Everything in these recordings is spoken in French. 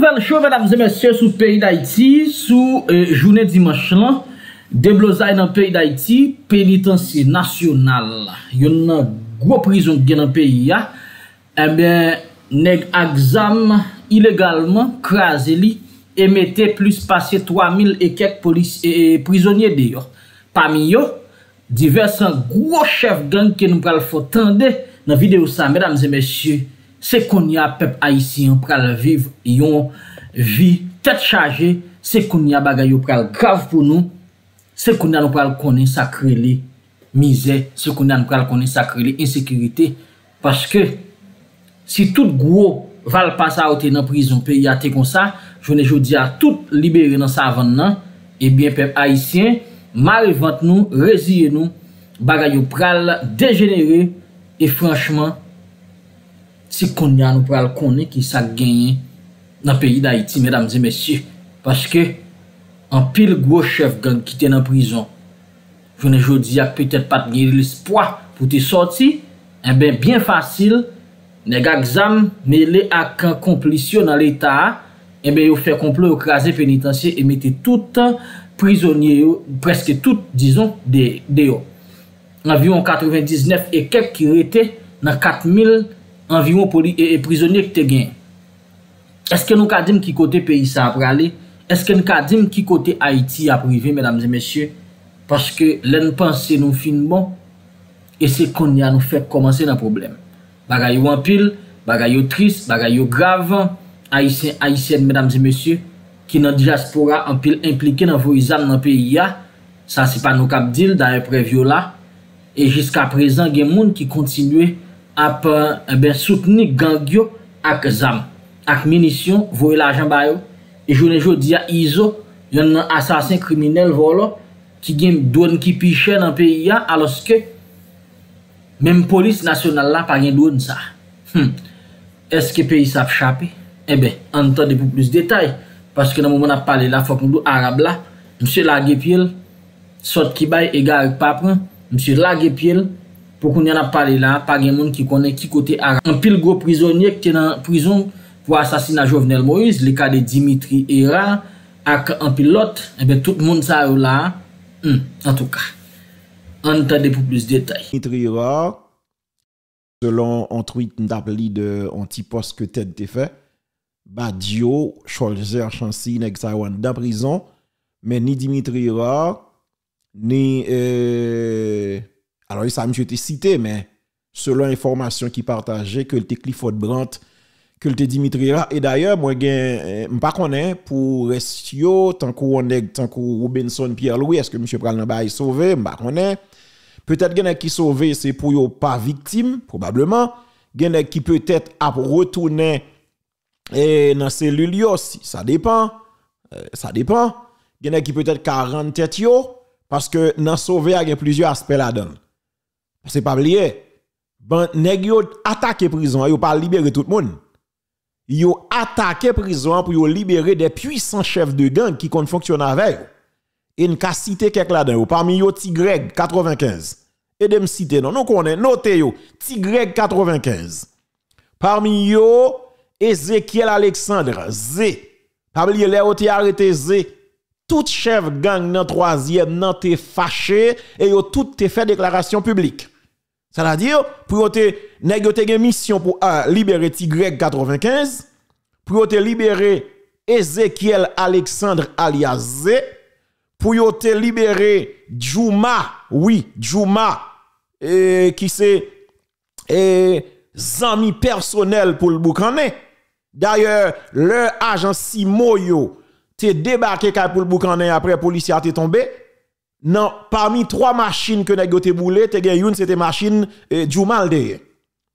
nouvel show, mesdames et messieurs, sou peyi d'Haïti, sou euh, jounè dimanche lan, deblozay nan peyi d'Haïti, penitensi nasyonal. Yon nan gwo prizon gen eh nan peyi ya, e ben, neg aksam ilegalman, krasè li, emete plus pase 3000 e kek polis e, e prizonye deyo. Pami yo, diversan gwo chef gang ke nou pral fotande nan videyo sa, mesdames et messieurs, se konya pep Haitien pral viv yon vi tet chaje, se konya bagay yo pral grav pou nou, se konya nou pral konen sakre li mize, se konya nou pral konen sakre li insekirite, paske si tout gwo val pasa ou te nan prizon pe yate kon sa, jounen jodi a tout libere nan savan nan, ebyen pep Haitien, marivant nou, reziye nou, bagay yo pral degenere, e franchman, si konya nou pral konen ki sa genyen nan peyi da iti, mèdames et mèsyè. Paske, an pil gwo chef gang ki te nan prizon, jounen jodi ak petet pat genye l'espoi pou te sorti, en ben, bien fasil, nega gzam mele ak an komplisyon nan l'Etat, en ben, yo fe komplo yo krasè penitansye e mette tout prizonye yo, preske tout, dizon, de, de yo. Anvion 99 e kek ki rete nan 4000 environ poli e, e prizonye ki te gen. Eske nou ka dim ki kote peyi sa ap rale? Eske nou ka dim ki kote Haiti ap rive, mesdames et messieurs? Paske len panse nou fin bon, e se kon ya nou fek komanse nan problem. Bagay yo anpil, bagay yo tris, bagay yo grav, Haitien, Haitien, mesdames et messieurs, ki nan diaspora anpil implike nan voizan nan peyi ya, sa se pa nou kap dil da e prevyo la, e jiska prezan gen moun ki kontinue ap eh ben, souteni gangyo ak zam, ak minisyon, voye la jan bayo. E jounen joun diya Izo, yon nan asasin kriminel volo, ki gen doun ki piche nan peyi ya, aloske, menm polis nasyonal la pa gen doun sa. Hmm. Eske peyi sa ap chapi? Ebe, eh an tande pou plus detay, paske nan mouman ap pale la fok nou do Arab la, msye lage piel, sot ki bay e gare papren, msye lage piel, pou kon yon ap pale la, pa gen moun ki konen ki kote Arab. An pil gro prizonye ki te nan prizon pou asasina Jovenel Moïse, li ka de Dimitri Hera, ak an pil lot, eh ebe tout moun sa yo la, hmm, en tou ka. An ta de pou plus detay. Dimitri Hera, selon an tweet ndap li de an ke Ted te fe, ba Diyo, Cholzer, Chansi, nek sa yo an da prizon, men ni Dimitri Hera, ni... Eh... Alors, ça, monsieur été cité, mais selon l'information qui partageait, que le Clifford Brandt, que le Dimitri Et d'ailleurs, moi, je ne pas pour Restio, tant qu'on est, tant qu'on Robinson Pierre-Louis, est-ce que monsieur Pralnaba est sauvé? Je ne pas. Peut-être qu'il qui sauvé, c'est pour ne pas victime, probablement. Il y qui peut-être a retourné et dans cellule aussi. Ça dépend. Euh, ça dépend. Il y a qui peut-être 40 têtes parce que dans sauvé, il y a plusieurs aspects là-dedans. C'est pas oublier. Bon, nèg yo attaqué prison, yo pas libérer tout le monde. Yo attaqué prison pour yo libérer des puissants chefs de gang qui comptent fonctionner avec. Et une ka cité quelques là-dedans. Parmi yo Tigreg 95. Et de me citer non, nous connaît notez yo Tigreg 95. Parmi yo Ezekiel Alexandre Z. Oublier les ont arrêté Z. Tout chef gang nan troisième nan te fâché et yo tout te fait déclaration publique. C'est-à-dire, pour te une mission pour libérer Tigreg 95, pour te libérer Ezekiel Alexandre alias Z, pour te libérer Djouma, oui, Djouma, qui c'est amis personnel pour le boucané. D'ailleurs, leur agent Simoyo te débarqué pour le boucané après policier a tombé non, parmi trois machines que nous avons boulé, une c'était machine eh, Djouma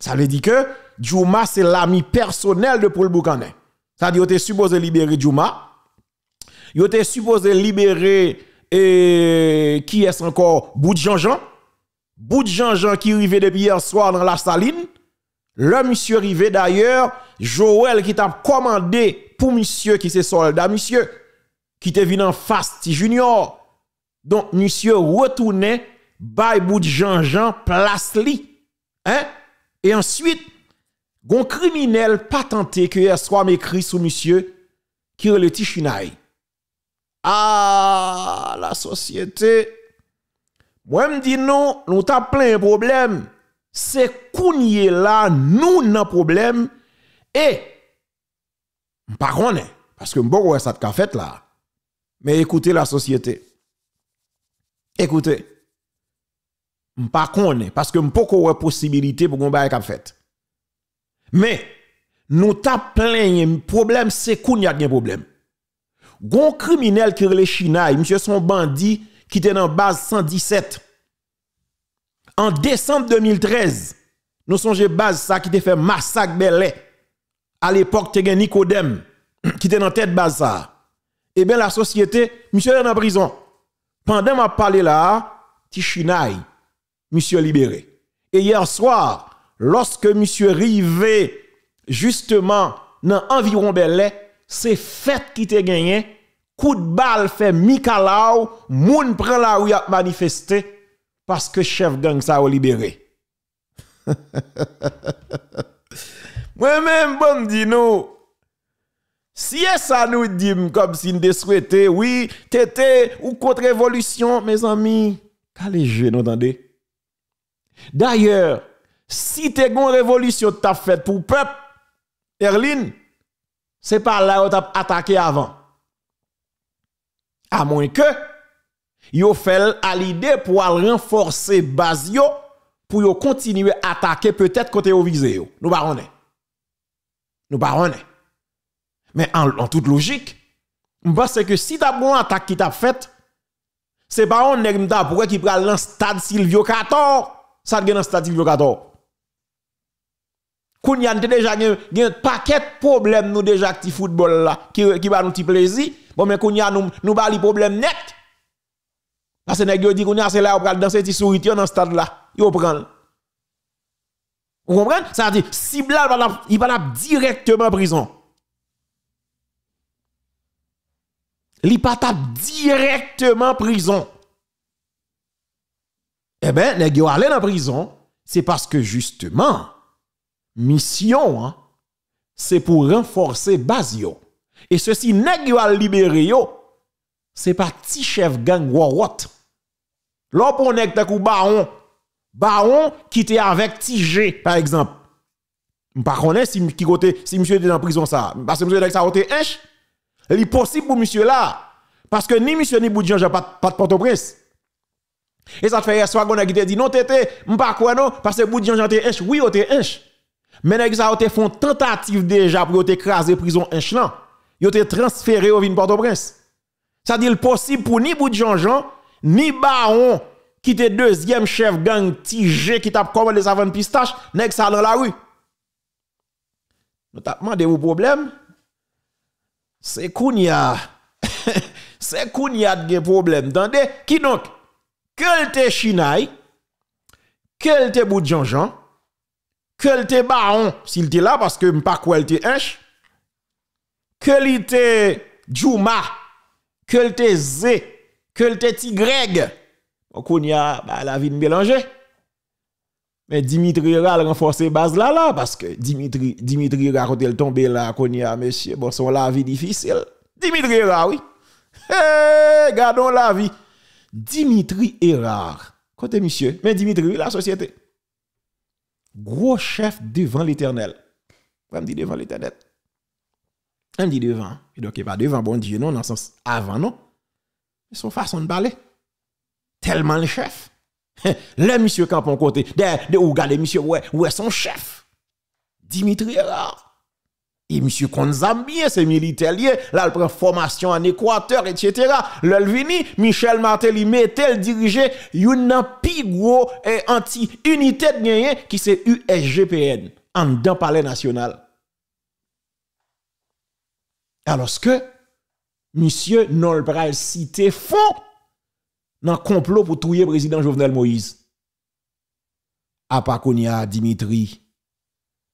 Ça veut dire que Djouma c'est l'ami personnel de Paul Boukané. Ça veut dire que supposé libérer Djouma. Vous était supposé libérer eh, qui est encore? Bout Jean-Jean. Bout Jean-Jean qui arrivait depuis hier soir dans la saline. Le monsieur arrivé d'ailleurs, Joël qui t'a commandé pour monsieur qui c'est soldat, monsieur, qui te venu en face, junior donc, monsieur retourné, bay bout de Jean-Jean, place li. Hein? Et ensuite, gon criminel pas tenté que hier soir m'écrit sous monsieur, qui est le Tichinay. Ah, la société. Moi, me dis non, nous avons plein de problèmes. C'est qu'on là, nous avons problème. Et, contre, parce que bon, ouais, ça te fait là. Mais écoutez la société. Écoutez. Par contre, parce que m'pas de possibilité pour qu'on bail fait. Mais, nous avons plein de problèmes, c'est qu'on y a des problèmes. Gon criminel qui le China, monsieur son bandit qui était dans base 117. En décembre 2013, nous songeons base ça qui était fait massacre Belé. À l'époque, tu Nicodème qui était dans tête base ça. Eh bien la société, monsieur est en prison. Pendant m'a parlé là, Tichinaï, monsieur libéré. Et hier soir, lorsque monsieur rivé justement dans environ Belé, c'est fait qui te gagné, coup de balle fait Mikalau, moun prend la rue à manifester parce que chef gang ça a libéré. Moi-même, bon, dis nous, si ça nous dit comme si nous souhaité, oui, tété ou contre révolution, mes amis, qu'allez nous entendez? D'ailleurs, si t'es une révolution t'as fait pour peuple, Erline, c'est pas là où t'as attaqué avant. À moins que, yo fait à l'idée pour renforcer base pour continuer à attaquer peut-être côté au visé Nous baronne. Nous baronne. Mais en, toute logique, je que si t'as bon attaque qui t'a fait, c'est pas on nèg pour qui pral dans stade Silvio 14, ça dans stade Silvio 14. Koun y a déjà un paquet de problèmes nous déjà petit football là qui qui va nous plaisir. Bon mais koun y a nous nous ba li problème net. Parce que nèg dit koun y a c'est là on pral danser petit souris dans stade là. Yo prend. Vous comprenez? Ça veut dire si il va directement en prison. Il pas directement en prison. Eh bien, nèg yo aller en prison, c'est parce que justement mission, hein, c'est pour renforcer base Et ceci, nèg yo libéré yo, c'est pas petit chef gang Warwat. L'on pour nèg ta baron, baron qui était avec Tigé, par exemple. Contre, si qui côté si monsieur était en prison ça, parce que monsieur avec ça il est possible pour monsieur là parce que ni monsieur ni Boudjan j'ai pas pas de Port-au-Prince. Et ça fait hier soir qu'on a dit non tété, m'pas quoi non? Parce que Boudjan j'ai inch, oui, on inch. Mais nèg ça ont font tentative déjà pour écraser prison inch là. Yo te transféré au vin Port-au-Prince. Ça dit possible pour ni bout Jean-Jean ni Baron qui était deuxième chef gang TG qui t'a commandé savane pistache, nèg ça dans la rue? Nous t'a demandé vos problèmes. C'est Kounia. C'est Kounia de problème. Tendez, qui donc? Quel te Chinaï? Quel te bout Jean-Jean? que te baron, s'il était là, parce que m'pas quoi te inch, que il était Juma, que il était Zé, que il était Tigreg? Donc on y a bah, la vie mélangée. Mais Dimitri Ral renforcé base là là parce que Dimitri Dimitri quand il tombé là qu'on y a monsieur bon son la vie difficile. Dimitri Ral oui. Hey, gardons la vie. Dimitri Erard. Côté monsieur, mais Dimitri la société gros chef devant l'éternel. On me dit devant l'éternel. On me devant. Et donc, il pas devant bon Dieu, non, dans le sens avant, non. C'est son façon de parler. Tellement le chef. Le monsieur Capon côté, de, de ou gale monsieur, ouais, est son chef. Dimitri Erard. Et monsieur Konzambie, c'est militaire lié, là, il prend formation en Équateur, etc. Le vini, Michel Martelly mettait, le dirigeait, une pigro et anti-unité de gagné, qui c'est USGPN, en dans palais national. Alors que, monsieur Nolbral cité fond dans complot pour tuer le président Jovenel Moïse. À part Dimitri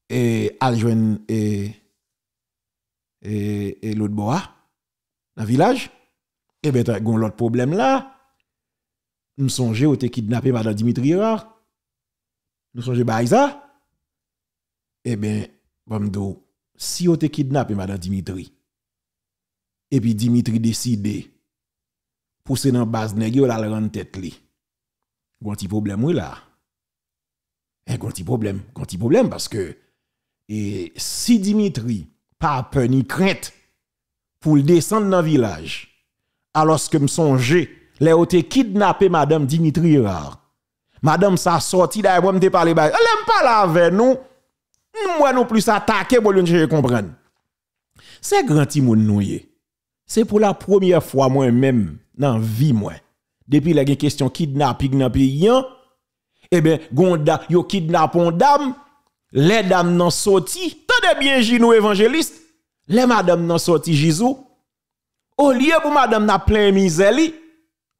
et Aljouen et et, et l'autre bois, dans le village, et bien, a l'autre problème là. Nous songeons au kidnappé Madame Dimitri Erard. Nous songeons ça. Eh bien, si on te kidnappé Madame Dimitri, et puis Dimitri décide pousser dans base nèg la rendre tête li. Gon problème oui là. Un petit problème, un petit problème parce que si Dimitri pas peur ni crainte pour descendre dans village alors que me songe les ont kidnappé madame Dimitri Rare. Madame sa sorti d'ailleurs me parler elle aime pas la avec nous. Moi non plus attaquer pour le comprendre. C'est grand timoun nou C'est pour la première fois moi-même dans vie moi. Depuis la question kidnapping dans pays eh bien gonda yo kidnappon dame, les dames nan sorti, tendez bien jinou évangéliste, les madame nan sorti Jésus. Au lieu pour madame n'a plein misère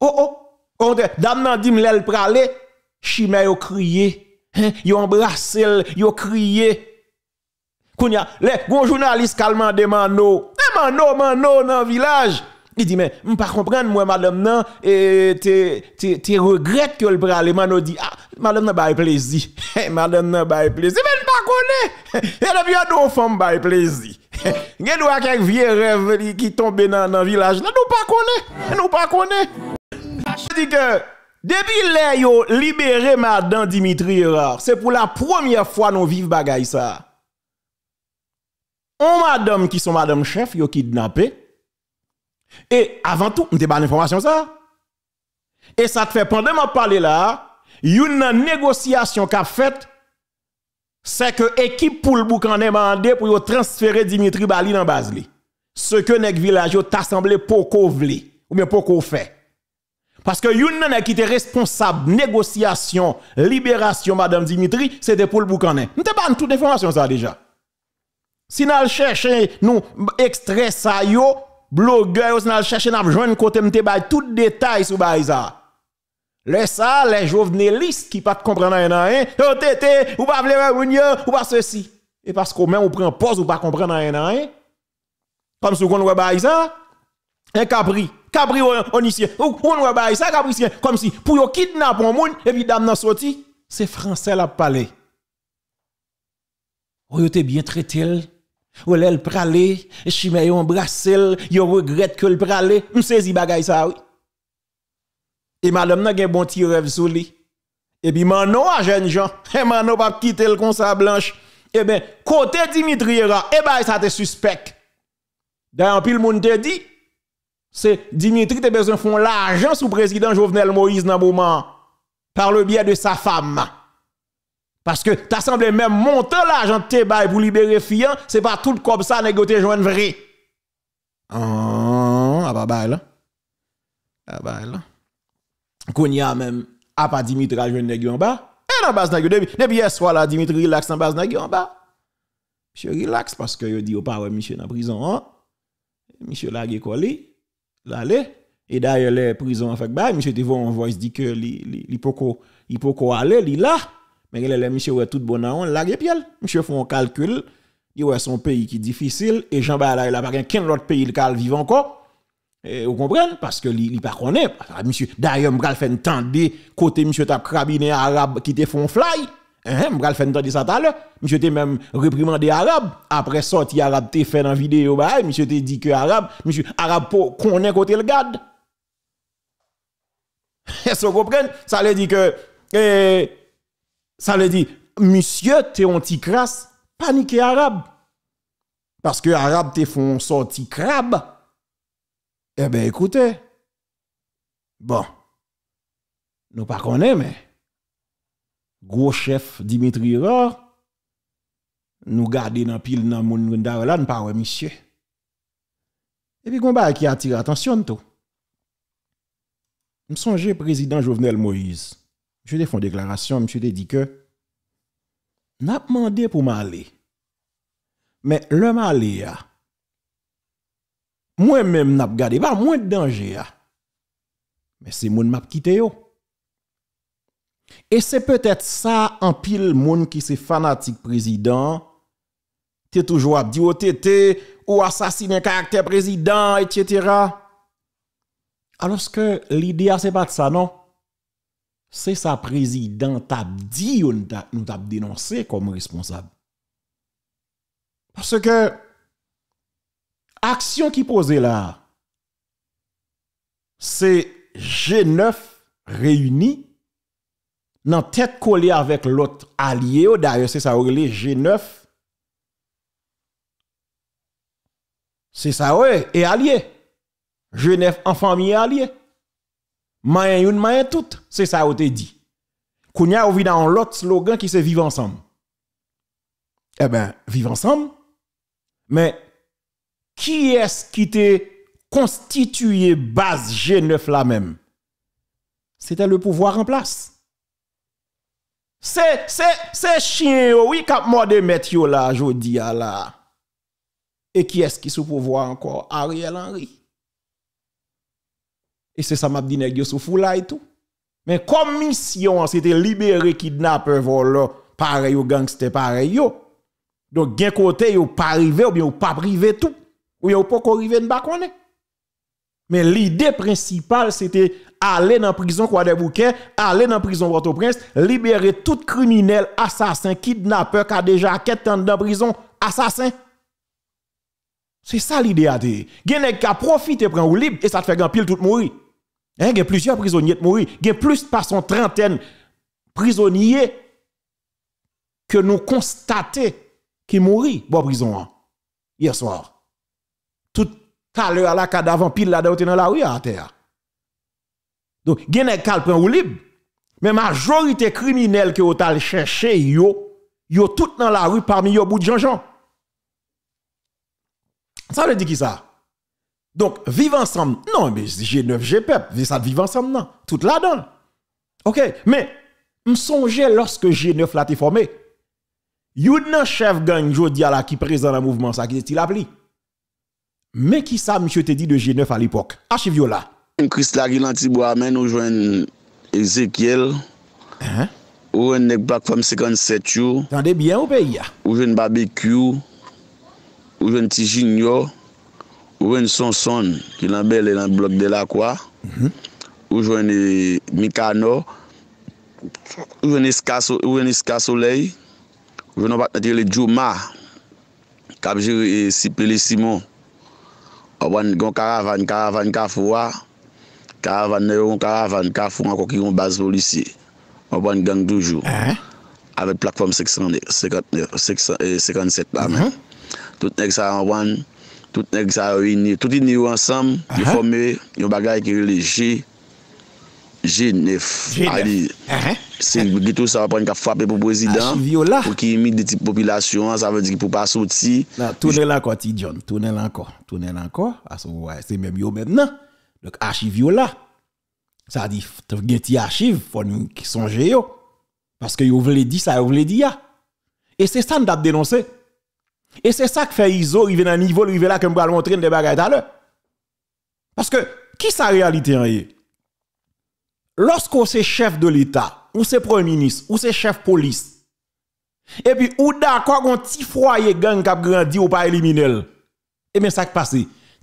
oh oh, quand dame nan dim l'el prale, chimè yo crié, hein, yo embrassé, yo crié. Kounya, les gon journaliste calmement demando, demando mano dans village. Il dit mais je pas comprendre moi madame nan et te te regrette que le prale mano dit ah madame nan bail plaisir. madame nan bail plaisir mais pas connaît. Et depuis on femme bail plaisir. Gen doit quelques vieux rêve qui tombe dans dans village là nous pas connaît. Nous pas connaît. Je dis que depuis les yo libéré madame Dimitri c'est pour la première fois nous vivons ça. On madame qui sont madame chef yo kidnappé. Et avant tout, on pas l'information ça. Et ça te fait pendant que parler là, une négociation qu'a faite c'est que l'équipe pour le boucan demandé pour transférer Dimitri Bali dans base Ce que les village t'a semblé poko vle ou bien poko fait. Parce que une qui était responsable négociation, libération madame Dimitri, c'était pour le boucan. On t'a pas toute information ça déjà. Si nous cherchons nous extrait ça yo, blogueur, nous cherchons nous joindre côté bay tout détail sur ça. Les ça, les jovenelistes qui pas comprendre rien, hein, yo tété, ou pas vle ou pas ceci. Et parce qu'on même on prend pause ou pas comprendre rien. Comme si on ouais bay ça, un cabri, cabri on ici, ou on bay ça cabri comme si pour kidnapper un monde et puis dame sorti, c'est français la parler. Ou yo bien traité ou elle pralé, chimè yon embrassel, yon regrette que le pralé, m'saisi bagay ça oui. Et madame n'a gen bon petit rêve sous lui. Et puis manon a jeune gens, et manon pas quitter le consa blanche. Eh ben côté Dimitri Era, eh ben ça te suspect. D'ailleurs pile monde te dit c'est Dimitri te besoin font l'argent sous président Jovenel Moïse dans moment par le biais de sa femme. Parce que t'as semblé même monter l'argent de pour libérer fiant, c'est pas tout comme ça négocier joindre vrai. Ah, ah bah bah là. Ah bah là. Kounya même, a pas Dimitri a joindre nèg en bas. Et dans base depuis hier soir là Dimitri relax en base en bas? Monsieur relax parce que yo dit pas ouais monsieur dans prison hein. Monsieur là qui collé. Là et d'ailleurs les prisons en fait bah monsieur te voit en voice dit que li li, li il poko aller li là mais les monsieur ouais tout bon on la piel. Monsieur font un calcul, il ouais son pays qui est difficile et Jean là il a pas qu'un autre pays le vivre encore. Et vous comprenez? Parce que il pas connaît monsieur d'ailleurs m'gal fait entendre côté monsieur t'a crabiné arabe qui te font fly. Hein, m'gal fait entendre ça tout à l'heure. Monsieur te même réprimandé arabe après sorti arabe te fait dans vidéo bah monsieur te dit que arabe monsieur arabe connaît côté le garde. Est-ce que vous comprenez? Ça veut dire que eh, ça veut dire, monsieur, t'es anti-crasse, panique arabe. Parce que arabe te font sorti crabe. Eh ben, écoutez. Bon. Nous pas connaissons, mais. Gros chef Dimitri Ror. Nous garder dans pile dans mon là, nous pas monsieur. Et puis, combat qui attire attention, tout. Je songe président Jovenel Moïse. Je te une déclaration, monsieur te dit que n'a demandé pour m'aller. Mais le m'aller moi-même n'a gardé pas moins de danger Mais c'est mon m'a quitté. Et c'est peut-être ça en pile monde qui c'est fanatique président t'es toujours dit au tété ou assassiner caractère président etc. Alors que l'idée c'est pas de ça non? c'est ça président t'a dit nous t'a dénoncé comme responsable parce que action qui posait là c'est G9 réuni dans tête collée avec l'autre e, allié d'ailleurs c'est ça les G9 c'est ça ouais et allié G9 en famille allié Mayen yon, mayen tout. C'est ça, on te dit. Kounya, vit dans l'autre slogan qui c'est vivre ensemble. Eh ben, vivre ensemble. Mais, qui est-ce qui t'a constitué base G9 là même? C'était le pouvoir en place. C'est, c'est, c'est chien, oui, cap mode mettre yo là, jodi là. Et qui est-ce qui sous pouvoir encore? Ariel Henry. Et c'est ça m'a dit nèg sous foula et tout. Mais comme mission, c'était libérer kidnappeur voleur, pareil au gangster pareil yo. Donc gen côté yo pas arrivé ou bien ou pas privé tout. Ou yo pas arrivé ne pas Mais l'idée principale c'était aller dans prison quoi des bouquets, aller dans prison Port-au-Prince, libérer tout criminel, assassin, kidnappeur qui a déjà quête dans prison, assassin. C'est ça l'idée à dire. Gen qui a profité prendre libre et ça te fait grand pile tout mourir. Hein, il y a plusieurs prisonniers qui mourir. Il y a plus par son trentaine prisonniers que nous constatons qui mourent dans prison hein, hier soir. Tout à l'heure la cadavre pile là dans la rue à terre. Donc, des prend ou libre. Mais majorité criminelle que vous avez cherché, yo, yo tout dans la rue parmi yo bout de Jean-Jean. Ça veut dire qui ça? Donc, vivre ensemble, non, mais G9, G-PEP, ça vivre ensemble, non. Tout là-dedans. OK? Mais, me songeais lorsque G9 l'a été formé. Youn nan chef gang jodi ala qui présent dans le mouvement, ça qui est-il appelé? Mais qui ça, monsieur, te dit de G9 à l'époque? Archive là. Chris Larry Lantibois, mais nous jouons Ezekiel. Hein? Ou un nèg back from 57 you. Tendez bien au pays. Ou jeune barbecue. Ou jeune petit junior. Owen Sonson ki lan bel e lan blok de la kwa. Mhm. ou jwen Owen Mikano. Owen Iska e Soleil. Owen patnati e le Djouma. Kabjiri e Sipele Simon. ou Owen gon karavan, karavan kafouwa. Karavan ne yon karavan kafouwa kwa ki yon baz polisi. Owen gang toujou. Avet plakform 659, 657 la men. Mhm. Tout nek sa yon wan... tout sa yon yon, tout yon yon ansam, yon fome, yon bagay ki yon le G, G9. G9. Se gitou sa wapan ka fwape pou prezident, pou ki imi de tip popilasyon, sa ve di ki pou pa soti. Tounen lanko ti John, tounen lanko. Tounen lanko, aso wè, se mèm yo mèm nan. Donc, archive là. Ça dit, tu archive, faut nous songer yo. Parce que vous voulez dire ça, vous voulez dire Et c'est ça nous avons dénoncé. Et c'est ça que fait ISO, il vient à un niveau, il vient là, comme vous montrer des bagages à. Parce que, qui sa réalité en c'est chef de l'État, ou c'est premier ministre, ou c'est chef police, et puis, ou d'accord, un petit foyer gang qui a grandi ou pas éliminer, et eh bien, ça qui passe.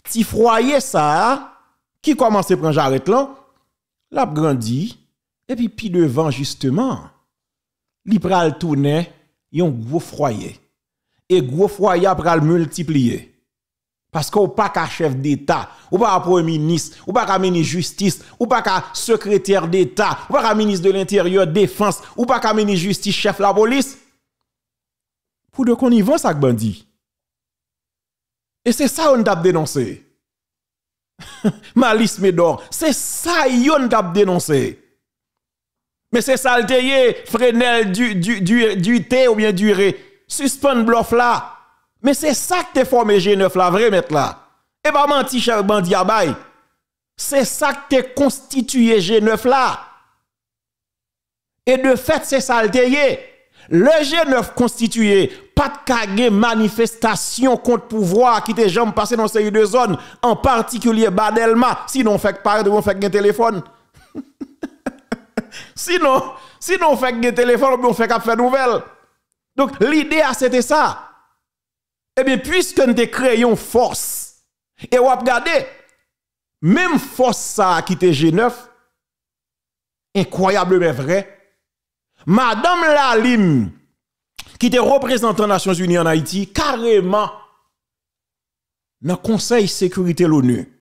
Petit foyer, ça, qui commence à prendre j'arrête là, l'a grandi, et puis puis devant justement, li pral tourner un gros foyer. Et gros foyer pral multiplier. Parce qu'on pas qu'un chef d'État, ou pas premier ministre, ou pas qu'un ministre justice, ou pas qu'un secrétaire d'État, ou pas qu'un ministre de l'Intérieur, défense, ou pas qu'un ministre justice, chef la police. Pour de va, ça bandit. Et c'est ça qu'on a dénoncé. Malice Médor, c'est ça yon t'a dénoncé. Mais c'est ça le Frenel du, du, du, du thé ou bien du ré. Suspend bluff là. Mais c'est ça que t'es formé G9 là, vrai mettre là. Et pas menti, cher bandi C'est ça que t'es constitué G9 là. Et de fait, c'est ça le le G9 constitué, pas de kage manifestation contre pouvoir qui te jamais passé dans ces deux zones, en particulier Badelma, sinon on fait pas de fait un téléphone. sinon, sinon on fait un téléphone, on fait qu'à faire nouvelle. Donc l'idée c'était ça. Eh bien, puisque nous avons créé une force, et on regardez, même force ça qui était G9, incroyable mais vrai, Madame Lalim, qui était représentant des Nations Unies en Haïti, carrément, dans le Conseil de sécurité de l'ONU,